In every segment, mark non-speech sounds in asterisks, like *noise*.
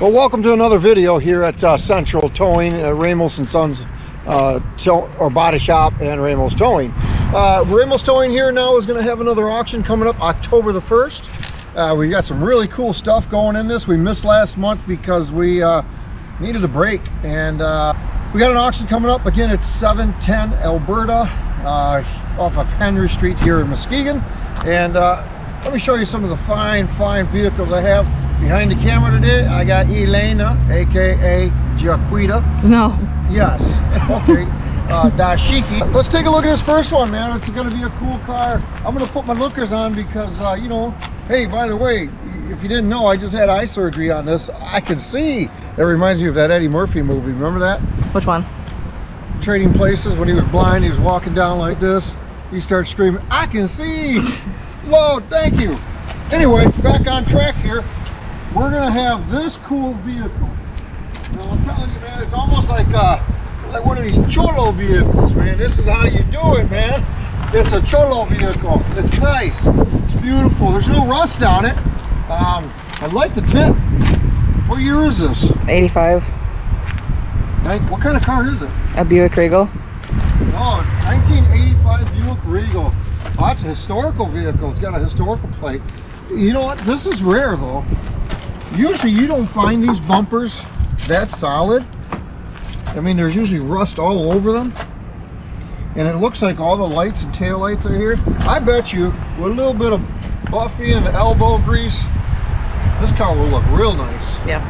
Well, welcome to another video here at uh, Central Towing, uh, Ramos and Sons uh, tow, or Body Shop and Ramos Towing. Uh, Ramos Towing here now is going to have another auction coming up October the 1st. Uh, we got some really cool stuff going in this. We missed last month because we uh, needed a break and uh, we got an auction coming up. Again, it's 710 Alberta uh, off of Henry Street here in Muskegon. And let me show you some of the fine, fine vehicles I have. Behind the camera today, I got Elena, aka Jaquita. No. Yes. Okay. *laughs* Uh, Dashiki. Let's take a look at this first one, man. It's going to be a cool car. I'm going to put my lookers on because, uh, you know, hey, by the way, if you didn't know, I just had eye surgery on this. I can see. That reminds me of that Eddie Murphy movie. Remember that? Which one? Trading Places. When he was blind, he was walking down like this. He starts screaming, I can see. *laughs* Lord, thank you. Anyway, back on track here. We're going to have this cool vehicle. Now, I'm telling you, man, it's almost like uh, like one of these cholo vehicles, man. This is how you do it, man. It's a cholo vehicle. It's nice. It's beautiful. There's no rust on it. Um, I like the tint. What year is this? 85. Like, what kind of car is it? A Buick Regal. Oh, 1985 Buick Regal. Oh, that's a historical vehicle. It's got a historical plate. You know what? This is rare, though. Usually you don't find these bumpers that solid. I mean, there's usually rust all over them. And it looks like all the lights and tail lights are here. I bet you, with a little bit of Buffy and elbow grease, this car will look real nice. Yeah.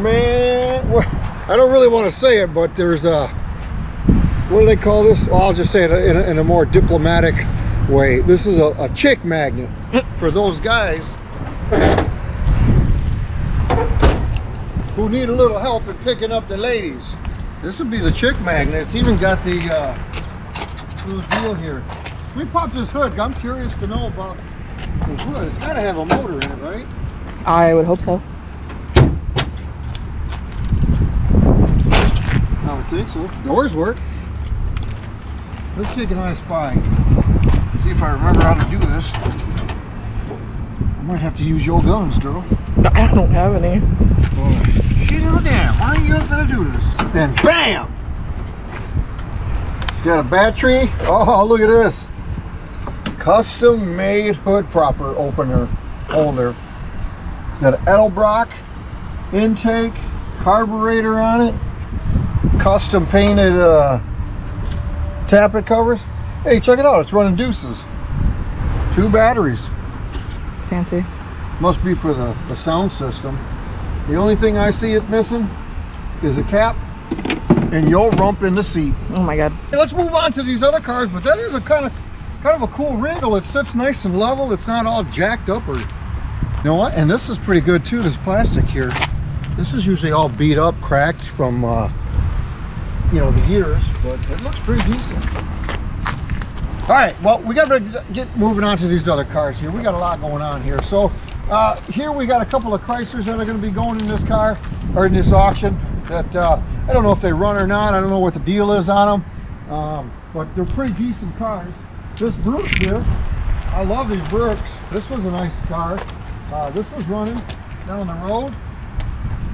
Man, well, I don't really want to say it, but there's a, what do they call this? Well, I'll just say it in a, in a more diplomatic way. This is a, a chick magnet *laughs* for those guys who need a little help in picking up the ladies. This would be the chick magnet. It's even got the uh, little deal here. Let me pop this hood. I'm curious to know about the hood. It's got to have a motor in it, right? I would hope so. I would think so. Doors work. Let's take an eye spy. See if I remember how to do this. I might have to use your guns, girl. I don't have any. Oh, damn. Why are you gonna do this? Then bam! Got a battery. Oh, look at this. Custom made hood proper opener holder. It's got an Edelbrock intake, carburetor on it, custom painted uh, tappet covers. Hey, check it out. It's running deuces. Two batteries. Fancy. Must be for the, the sound system. The only thing I see it missing is the cap and your rump in the seat. Oh my god. Let's move on to these other cars, but that is a kind of kind of a cool wriggle. It sits nice and level. It's not all jacked up or you know what? And this is pretty good too, this plastic here. This is usually all beat up, cracked from uh, you know the years, but it looks pretty decent. All right, well, we got to get moving on to these other cars here. We got a lot going on here. So uh, here we got a couple of Chryslers that are going to be going in this car or in this auction. That uh, I don't know if they run or not. I don't know what the deal is on them, um, but they're pretty decent cars. This Brooks here, I love these Brooks. This was a nice car. Uh, this was running down the road.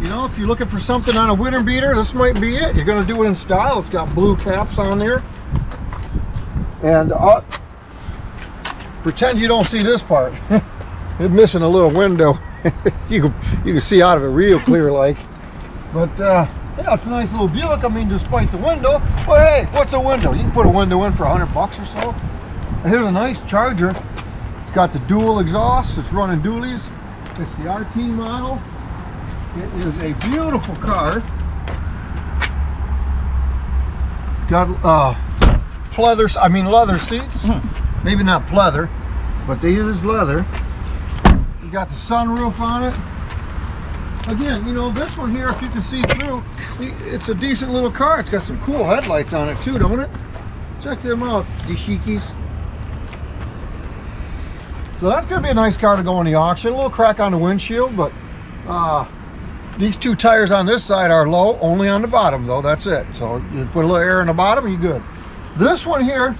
You know, if you're looking for something on a winter beater, this might be it. You're going to do it in style. It's got blue caps on there. And uh, pretend you don't see this part. *laughs* it's missing a little window. *laughs* you can you can see out of it real clear like. But uh, yeah, it's a nice little Buick. I mean, despite the window. Well, hey, what's a window? You can put a window in for a hundred bucks or so. Here's a nice Charger. It's got the dual exhaust. It's running dualies. It's the RT model. It is a beautiful car. Got uh, pleather, I mean leather seats. Maybe not pleather, but these is leather. You got the sunroof on it. Again, you know, this one here, if you can see through, it's a decent little car. It's got some cool headlights on it too, don't it? Check them out, Dashikis. So that's going to be a nice car to go in the auction. A little crack on the windshield, but uh, these two tires on this side are low, only on the bottom though, that's it. So you put a little air in the bottom, you're good. This one here,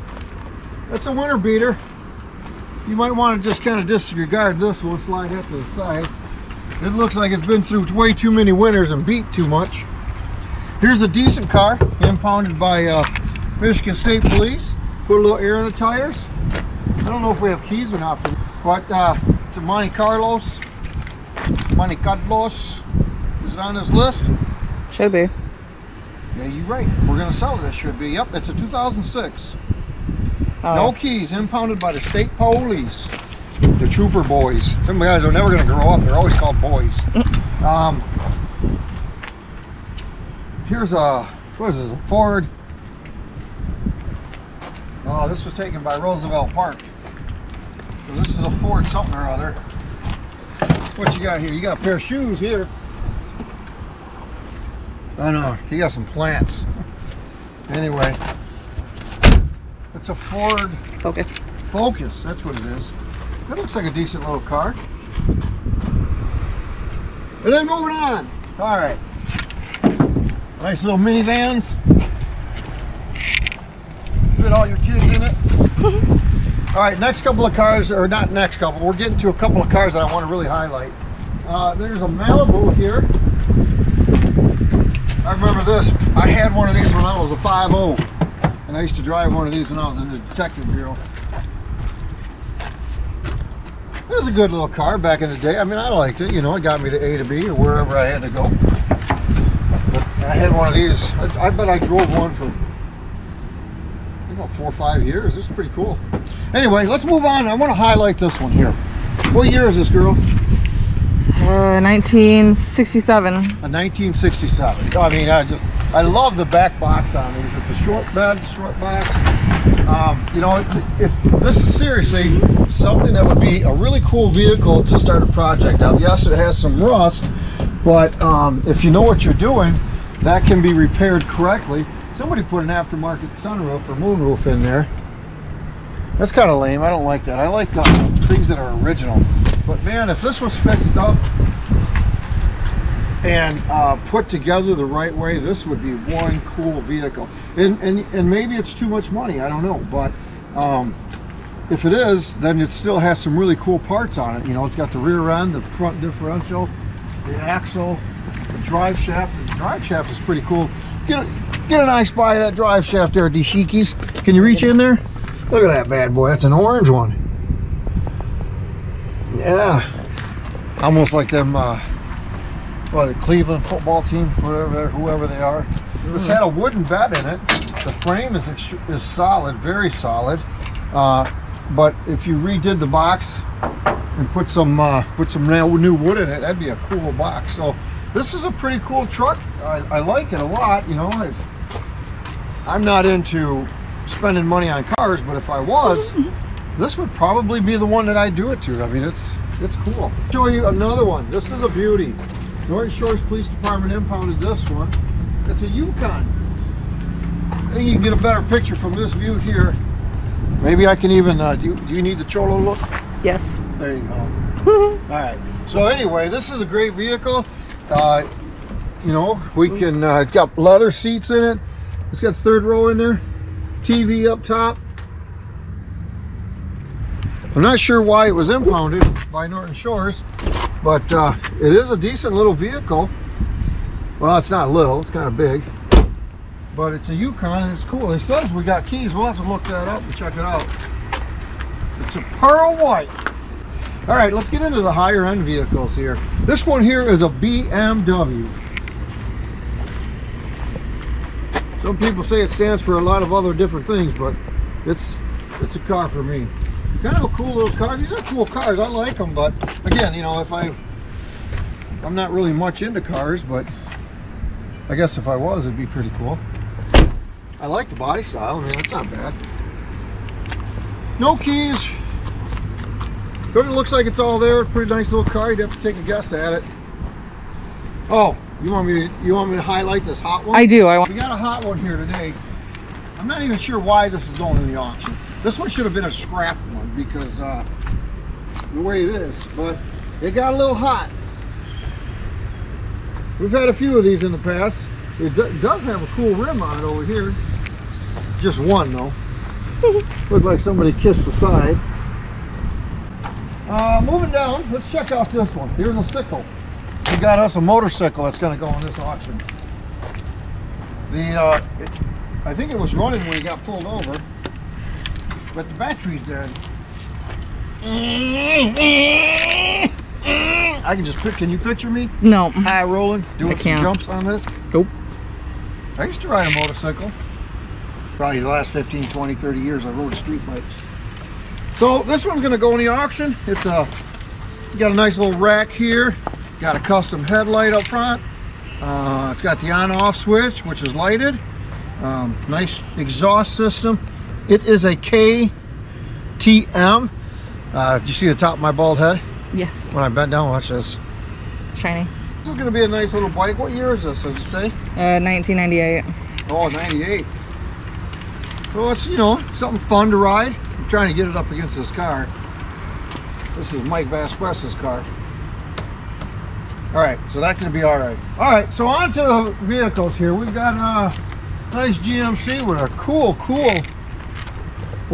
that's a winter beater. You might want to just kind of disregard this one, slide that to the side. It looks like it's been through way too many winters and beat too much. Here's a decent car, impounded by uh, Michigan State Police. Put a little air in the tires. I don't know if we have keys or not, but uh, it's a Monte Carlos. Monte Carlos is on this list. Should be. Yeah, you're right. We're gonna sell it, it should be. Yep, it's a 2006. Oh, No keys, impounded by the state police. The trooper boys. Them guys are never gonna grow up. They're always called boys. Um, here's a what is this? A Ford. Oh, this was taken by Roosevelt Park. So this is a Ford something or other. What you got here? You got a pair of shoes here. Oh know, he got some plants. Anyway, it's a Ford Focus. Focus, that's what it is. That looks like a decent little car. And then moving on. All right. Nice little minivans. Fit all your kids in it. *laughs* all right, next couple of cars, or not next couple, we're getting to a couple of cars that I want to really highlight. Uh, there's a Malibu here. I remember this. I had one of these when I was a 5 and I used to drive one of these when I was in the detective bureau. It was a good little car back in the day. I mean, I liked it. You know, it got me to A to B or wherever I had to go. But I had one of these. I, I bet I drove one for you know four or five years. This is pretty cool. Anyway, let's move on. I want to highlight this one here. What year is this girl? Uh, 1967. A 1967. I mean, I just, I love the back box on these. It's a short bed, short box. Um, you know, if, if this is seriously something that would be a really cool vehicle to start a project out. Yes, it has some rust, but um, if you know what you're doing, that can be repaired correctly. Somebody put an aftermarket sunroof or moonroof in there. That's kind of lame. I don't like that. I like uh, things that are original. But man, if this was fixed up and uh, put together the right way, this would be one cool vehicle. And, and, and maybe it's too much money, I don't know. But um, if it is, then it still has some really cool parts on it. You know, it's got the rear end, the front differential, the axle, the drive shaft. The drive shaft is pretty cool. Get a, get a nice buy of that drive shaft there, Dashikis. Can you reach in there? Look at that bad boy. That's an orange one. Yeah. Almost like them, uh, what, the Cleveland football team, whatever, they're- whoever they are. This had a wooden bed in it. The frame is is solid, very solid. Uh, but if you redid the box and put some uh, put some new new wood in it, that'd be a cool box. So this is a pretty cool truck. I, I like it a lot. You know, i I'm not into spending money on cars, but if I was, *laughs* this would probably be the one that I do it to. I mean, it's it's cool. Show you another one. This is a beauty. Norton Shores Police Department impounded this one. It's a Yukon. I think you can get a better picture from this view here. Maybe I can even. Uh, do, you, do you need the cholo look? Yes. There you go. *laughs* All right. So anyway, this is a great vehicle. Uh, you know, we can. Uh, it's got leather seats in it. It's got third row in there. TV up top. I'm not sure why it was impounded by Norton Shores, but uh, it is a decent little vehicle. Well, it's not little; it's kind of big, but it's a Yukon and it's cool. It says we got keys. We'll have to look that up and check it out. It's a pearl white. All right, let's get into the higher end vehicles here. This one here is a BMW. Some people say it stands for a lot of other different things, but it's it's a car for me. Kind of a cool little car. These are cool cars. I like them, but again, you know, if I I'm not really much into cars, but I guess if I was, it'd be pretty cool. I like the body style. I mean, it's not bad. No keys. But it looks like it's all there. Pretty nice little car. You'd have to take a guess at it. Oh, you want me to, you want me to highlight this hot one? I do. I want. We got a hot one here today. I'm not even sure why this is going in the auction. This one should have been a scrap one because uh, the way it is, but it got a little hot. We've had a few of these in the past. It does have a cool rim on it over here. Just one though. *laughs* Looked like somebody kissed the side. Uh, moving down, let's check out this one. Here's a sickle. we got us a motorcycle that's gonna go in this auction. The, uh, it, I think it was running when he got pulled over, but the battery's dead. I can just pic. Can you picture me No. high rolling, doing I some can't. jumps on this? Nope. I used to ride a motorcycle. Probably the last 15, 20, 30 years I rode street bikes. So this one's gonna go in the auction. It's a, you got a nice little rack here. Got a custom headlight up front. Uh, it's got the on-off switch, which is lighted. Um, nice exhaust system. It is a KTM. Uh, do you see the top of my bald head? Yes. When I bent down, watch this. Shiny. This is gonna be a nice little bike. What year is this, does it say? Uh, 1998. Oh, 98. So it's, you know, something fun to ride. I'm trying to get it up against this car. This is Mike Vasquez's car. All right, so that can be all right. All right, so on to the vehicles here. We've got a nice GMC with a cool, cool,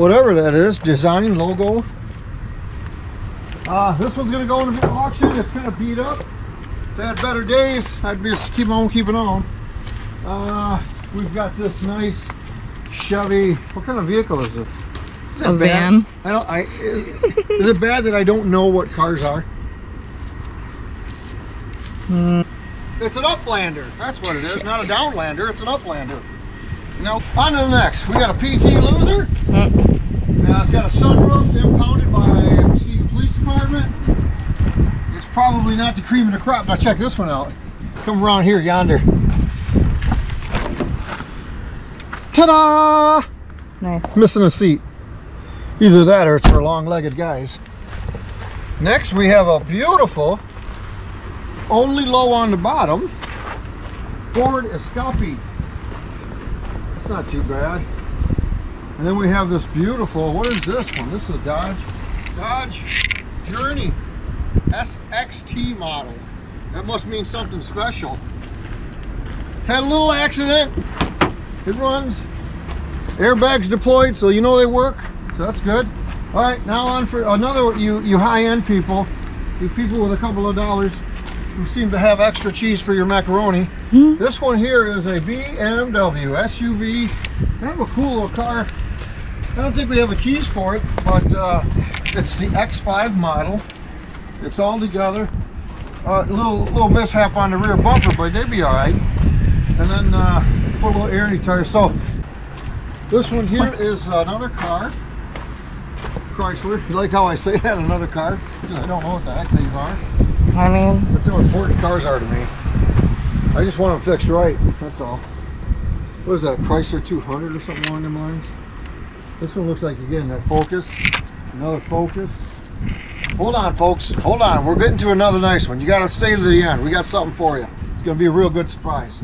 whatever that is, design logo. Uh, this one's gonna go into the auction. It's kind of beat up. If it had better days, I'd be just keep on keeping on. Uh, we've got this nice Chevy. What kind of vehicle is it? Is A bad? van. I don't. I is it bad that I don't know what cars are? Mm, It's an Uplander. That's what it is. Not a Downlander. It's an Uplander. Now on to the next. We got a PT Loser. mm, Now it's got a sunroof impounded by Muskegon Police Department. It's probably not the cream of the crop. Now check this one out. Come around here, yonder. Ta-da! nice. Missing a seat. Either that or it's for long-legged guys. Next we have a beautiful, only low on the bottom, Ford Escape. Not too bad. And then we have this beautiful, what is this one? This is a Dodge, Dodge Journey SXT model. That must mean something special. Had a little accident. It runs. Airbags deployed, so you know they work. So that's good. All right, now on for another you you high-end people, you people with a couple of dollars who seem to have extra cheese for your macaroni. Hmm. This one here is a BMW SUV. Kind of a cool little car. I don't think we have a keys for it, but uh, it's the X5 model. It's all together. Uh, little little mishap on the rear bumper, but they'd be all right. And then uh, put a little air in the tires. So this one here is another car. Chrysler. You like how I say that? Another car? 'Cause I don't know what the heck these are. I mean, That's how important cars are to me. I just want them fixed right. That's all. What is that? A Chrysler 200 or something along them lines? This one looks like again that Focus. Another Focus. Hold on, folks. Hold on. We're getting to another nice one. You got to stay to the end. We got something for you. It's gonna be a real good surprise.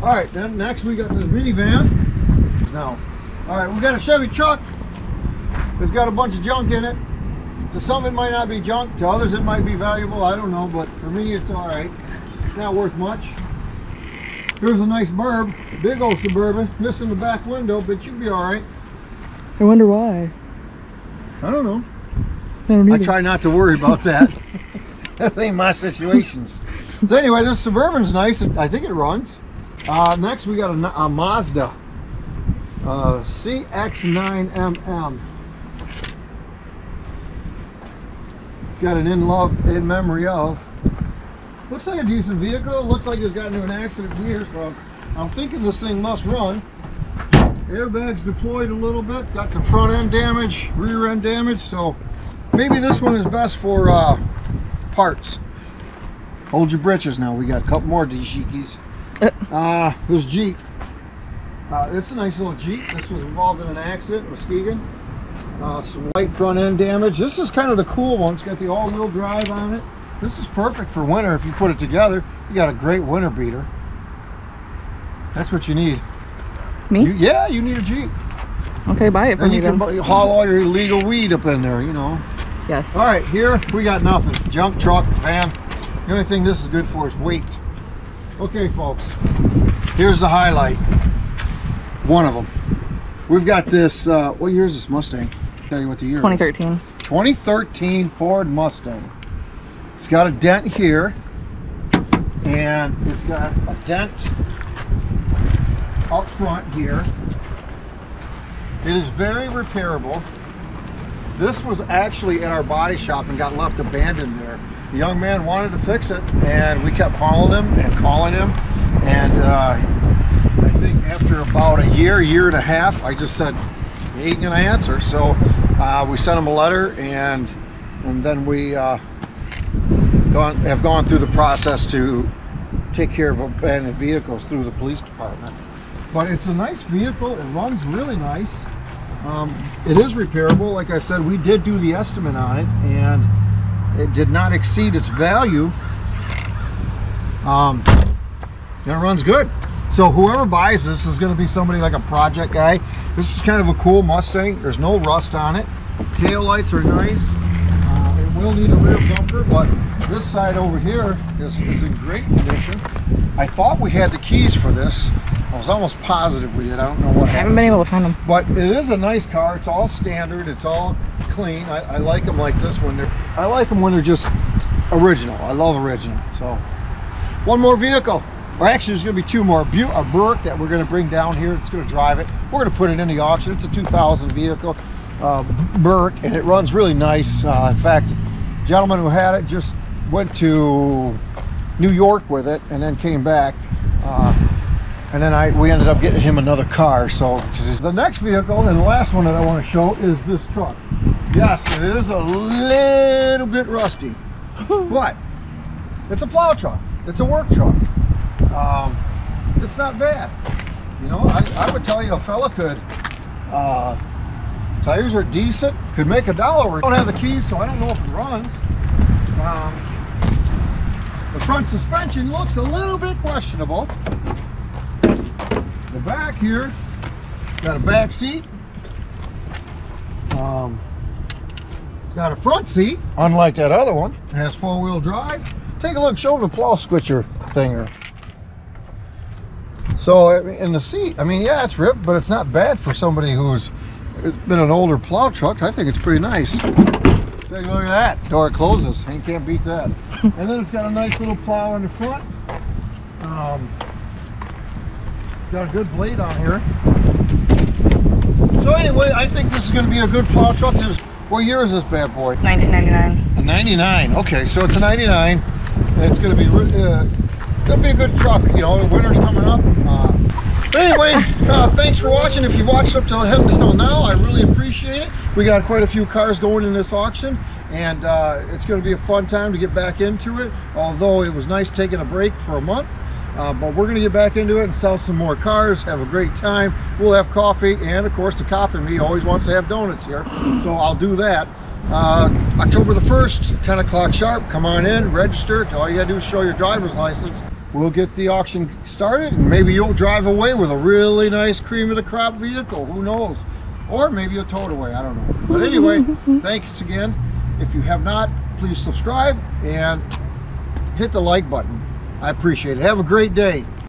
All right. Then next we got this minivan. Now, all right. We got a Chevy truck. It's got a bunch of junk in it. To some it might not be junk, to others it might be valuable, I don't know, but for me it's all right. Not worth much. Here's a nice burb, big old Suburban, missing the back window, but you'll be all right. I wonder why. I don't know. I don't I try not to worry about that. *laughs* *laughs* that ain't my situations. So anyway, this Suburban's nice. and I think it runs. Uh, next we got a, a Mazda uh, CX-9MM. Got an in love, in memory of. Looks like a decent vehicle. Looks like it's gotten into an accident years. So I'm thinking this thing must run. Airbags deployed a little bit. Got some front end damage, rear end damage. So maybe this one is best for uh, parts. Hold your britches now. We got a couple more dashikis. Uh. Uh, this Jeep. Uh, it's a nice little Jeep. This was involved in an accident in Muskegon. Uh, some light front end damage. This is kind of the cool one. It's got the all-wheel drive on it. This is perfect for winter if you put it together. You got a great winter beater. That's what you need. Me? You, yeah, you need a Jeep. okay, buy it for me you can haul all your illegal weed up in there, you know. Yes. All right, here we got nothing. Junk truck, van. The only thing this is good for is weight. Okay, folks. Here's the highlight. One of them. We've got this. Uh, what year is this Mustang? Tell you what the year. is. 2013. 2013 Ford Mustang. It's got a dent here. and it's got a dent up front here. It is very repairable. This was actually at our body shop and got left abandoned there. The young man wanted to fix it, and we kept calling him and calling him. And uh, I think after about a year, year and a half, I just said, he ain't gonna answer. So uh, we sent them a letter, and and then we uh, gone, have gone through the process to take care of abandoned vehicles through the police department. But it's a nice vehicle. It runs really nice. Um, it is repairable. Like I said, we did do the estimate on it, and it did not exceed its value. Um, it runs good. So whoever buys this is going to be somebody like a project guy. This is kind of a cool Mustang. There's no rust on it. Tail lights are nice. Uh, it will need a rear bumper, but this side over here is, is in great condition. I thought we had the keys for this. I was almost positive we did. I don't know what I haven't been able to find them. But it is a nice car. It's all standard. It's all clean. I, I like them like this when they're. I like them when they're just original. I love original. So one more vehicle. Or actually, there's going to be two more. Bu- A Burke that we're going to bring down here. It's going to drive it. We're going to put it in the auction. It's a 2000 vehicle, uh, Burke, and it runs really nice. Uh, in fact, the gentleman who had it just went to New York with it and then came back. Uh, and then I we ended up getting him another car. so the next vehicle and the last one that I want to show is this truck. Yes, it is a little bit rusty, *laughs* but it's a plow truck. It's a work truck. Um, it's not bad. You know, I, I would tell you a fella could. Uh, tires are decent. Could make a dollar. I don't have the keys, so I don't know if it runs. Um, the front suspension looks a little bit questionable. The back here got a back seat. Um, it's got a front seat, unlike that other one. It has four-wheel drive. Take a look, show them the plow switcher thinger. So in the seat, I mean, yeah, it's ripped, but it's not bad for somebody who's it's been an older plow truck. I think it's pretty nice. Take a look at that. Door closes. You can't beat that. *laughs* and then it's got a nice little plow in the front. Um, it's got a good blade on here. So anyway, I think this is going to be a good plow truck. There's, what year is this bad boy? 1999. A 99. Okay, so it's a 99. It's going to be uh, to be a good truck. You know, the winter's coming up. Uh, anyway, uh, thanks for watching. If you've watched up till until now, I really appreciate it. We got quite a few cars going in this auction, and uh, it's going to be a fun time to get back into it. Although it was nice taking a break for a month. Uh, but we're going to get back into it and sell some more cars, have a great time. We'll have coffee, and of course, the cop in me always wants to have donuts here, so I'll do that. Uh, October the 1st, 10 o'clock sharp, come on in, register. All you got to do is show your driver's license. We'll get the auction started, and maybe you'll drive away with a really nice cream of the crop vehicle. Who knows? Or maybe you'll tow it away. I don't know. But anyway, *laughs* thanks again. If you have not, please subscribe and hit the like button. I appreciate it. Have a great day.